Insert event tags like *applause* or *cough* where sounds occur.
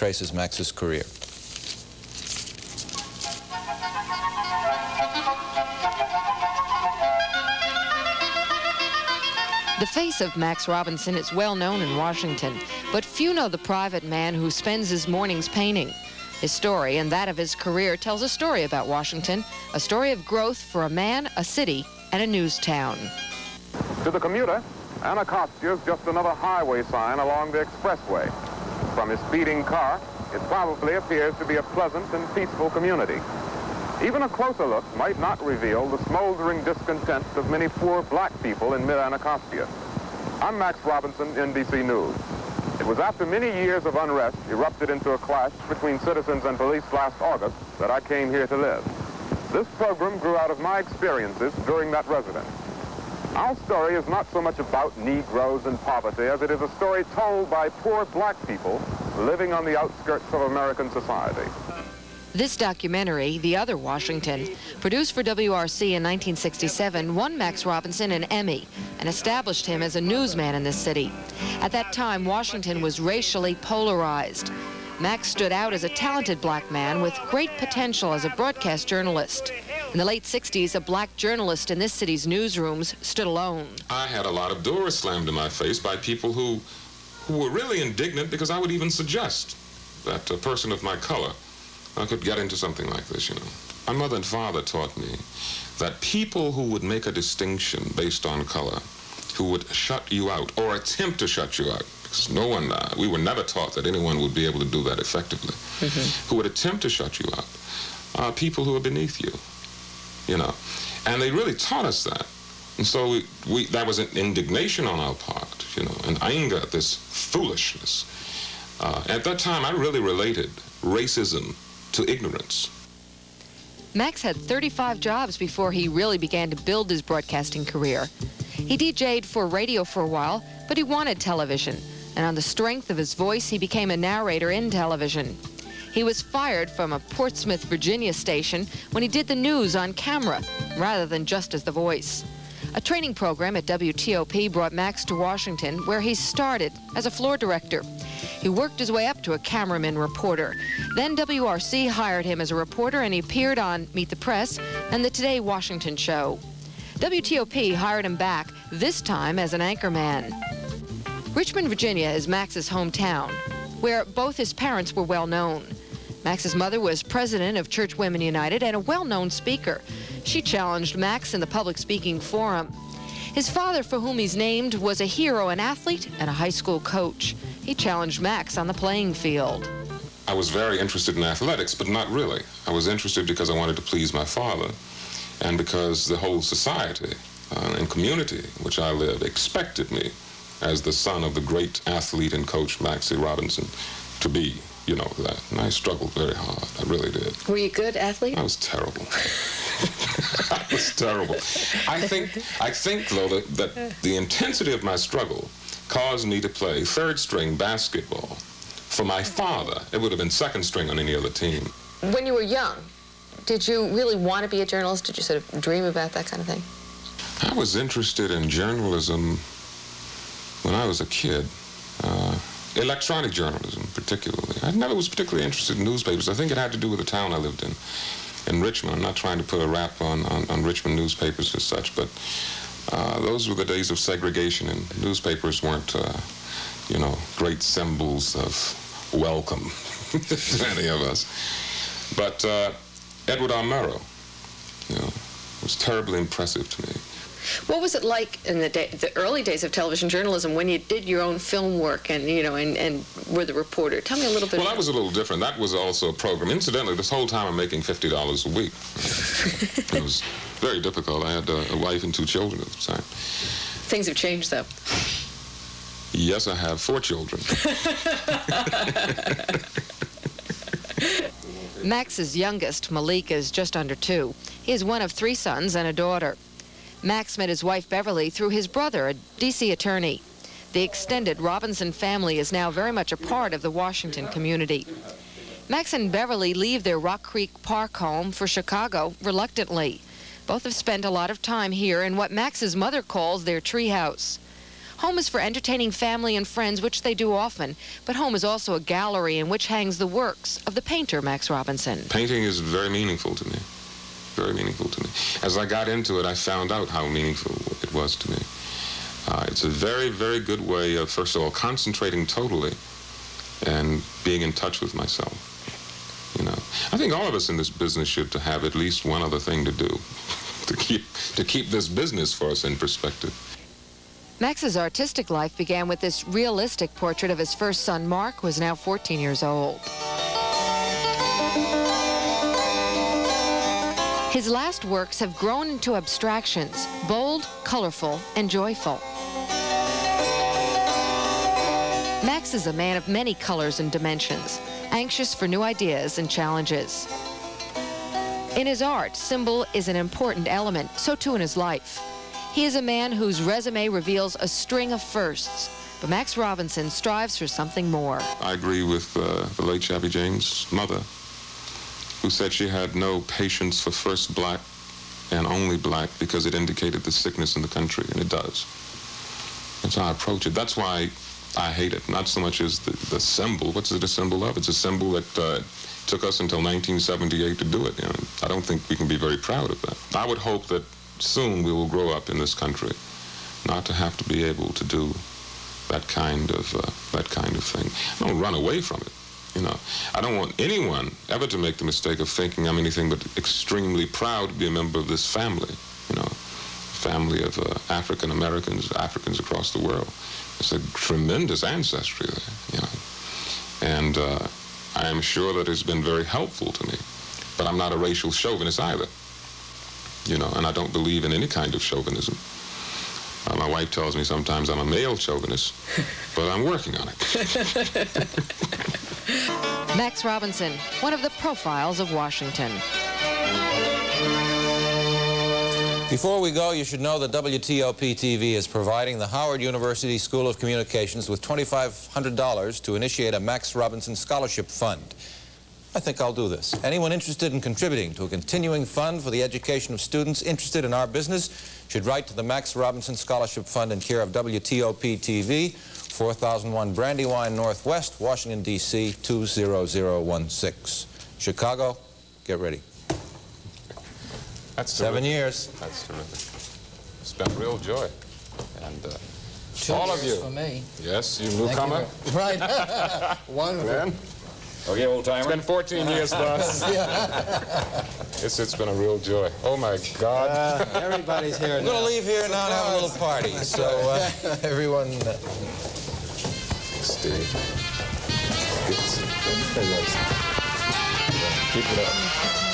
traces Max's career. The face of Max Robinson is well known in Washington, but few know the private man who spends his mornings painting. His story and that of his career tells a story about Washington, a story of growth for a man, a city, and a news town. To the commuter, Anacostia is just another highway sign along the expressway. From his speeding car, it probably appears to be a pleasant and peaceful community. Even a closer look might not reveal the smoldering discontent of many poor black people in mid-Anacostia. I'm Max Robinson, NBC News. It was after many years of unrest erupted into a clash between citizens and police last August that I came here to live. This program grew out of my experiences during that residence. Our story is not so much about Negroes and poverty as it is a story told by poor black people living on the outskirts of American society. This documentary, The Other Washington, produced for WRC in 1967, won Max Robinson an Emmy and established him as a newsman in this city. At that time, Washington was racially polarized. Max stood out as a talented black man with great potential as a broadcast journalist. In the late 60s, a black journalist in this city's newsrooms stood alone. I had a lot of doors slammed in my face by people who, who were really indignant because I would even suggest that a person of my color I could get into something like this, you know. My mother and father taught me that people who would make a distinction based on color, who would shut you out or attempt to shut you out, because no one, uh, we were never taught that anyone would be able to do that effectively, mm-hmm. who would attempt to shut you out, are people who are beneath you, you know. And they really taught us that. And so we, we, that was an indignation on our part, you know, and anger at this foolishness. Uh, at that time, I really related racism to ignorance. Max had 35 jobs before he really began to build his broadcasting career. He DJ'd for radio for a while, but he wanted television. And on the strength of his voice, he became a narrator in television. He was fired from a Portsmouth, Virginia station when he did the news on camera rather than just as the voice. A training program at WTOP brought Max to Washington, where he started as a floor director. He worked his way up to a cameraman reporter. Then WRC hired him as a reporter and he appeared on Meet the Press and the Today Washington show. WTOP hired him back, this time as an anchorman. Richmond, Virginia is Max's hometown, where both his parents were well known. Max's mother was president of Church Women United and a well-known speaker. She challenged Max in the public speaking forum. His father, for whom he's named, was a hero, an athlete, and a high school coach. He challenged Max on the playing field. I was very interested in athletics, but not really. I was interested because I wanted to please my father and because the whole society uh, and community in which I live expected me as the son of the great athlete and coach Maxie Robinson to be, you know, that. And I struggled very hard. I really did. Were you a good athlete? I was terrible. *laughs* I was terrible. I think, I think though, that, that the intensity of my struggle caused me to play third string basketball. For my father, it would have been second string on any other team. When you were young, did you really want to be a journalist? Did you sort of dream about that kind of thing? I was interested in journalism when I was a kid. Uh, electronic journalism, particularly. I never was particularly interested in newspapers. I think it had to do with the town I lived in in Richmond. I'm not trying to put a rap on, on, on Richmond newspapers as such, but uh, those were the days of segregation, and newspapers weren't, uh, you know, great symbols of welcome *laughs* to any of us. But uh, Edward R. Murrow, you know, was terribly impressive to me. What was it like in the day, the early days of television journalism when you did your own film work and you know and, and were the reporter? Tell me a little bit. Well, that was a little different. That was also a program. Incidentally, this whole time I'm making fifty dollars a week. *laughs* it was very difficult. I had a, a wife and two children at the time. Things have changed, though. Yes, I have four children. *laughs* Max's youngest, Malik, is just under two. He is one of three sons and a daughter. Max met his wife Beverly through his brother, a D.C. attorney. The extended Robinson family is now very much a part of the Washington community. Max and Beverly leave their Rock Creek Park home for Chicago reluctantly. Both have spent a lot of time here in what Max's mother calls their treehouse. Home is for entertaining family and friends, which they do often, but home is also a gallery in which hangs the works of the painter Max Robinson. Painting is very meaningful to me. Very meaningful to me. As I got into it, I found out how meaningful it was to me. Uh, it's a very, very good way of, first of all, concentrating totally and being in touch with myself. You know, I think all of us in this business should have at least one other thing to do *laughs* to keep to keep this business for us in perspective. Max's artistic life began with this realistic portrait of his first son, Mark, who is now 14 years old. His last works have grown into abstractions, bold, colorful, and joyful. Max is a man of many colors and dimensions, anxious for new ideas and challenges. In his art, symbol is an important element, so too in his life. He is a man whose resume reveals a string of firsts, but Max Robinson strives for something more. I agree with uh, the late Chappie James' mother, who said she had no patience for first black and only black because it indicated the sickness in the country, and it does. That's how I approach it. That's why I hate it. Not so much as the, the symbol. What's it a symbol of? It's a symbol that uh, took us until 1978 to do it. You know, I don't think we can be very proud of that. I would hope that soon we will grow up in this country not to have to be able to do that kind of uh, that kind of thing. Don't run away from it. You know, I don't want anyone ever to make the mistake of thinking I'm anything but extremely proud to be a member of this family. You know, family of uh, African Americans, Africans across the world. It's a tremendous ancestry there. You know, and uh, I am sure that it's been very helpful to me. But I'm not a racial chauvinist either you know, and I don't believe in any kind of chauvinism. Uh, my wife tells me sometimes I'm a male chauvinist, *laughs* but I'm working on it. *laughs* Max Robinson, one of the profiles of Washington. Before we go, you should know that WTOP-TV is providing the Howard University School of Communications with $2,500 to initiate a Max Robinson Scholarship Fund. I think I'll do this. Anyone interested in contributing to a continuing fund for the education of students interested in our business should write to the Max Robinson Scholarship Fund in care of WTOP-TV, 4001 Brandywine Northwest, Washington, D.C., 20016. Chicago, get ready. That's Seven terrific. years. That's terrific. It's been real joy. And uh, all of you. for me. Yes, you Thank you newcomer. very- Right. *laughs* Wonderful. Ben? Okay, old timer. It's been 14 years, boss. *laughs* *laughs* it's, it's been a real joy. Oh, my God. Everybody's here We're going to leave here now and have a little party. So uh, *laughs* everyone... Uh, Steve. It's- Keep it up.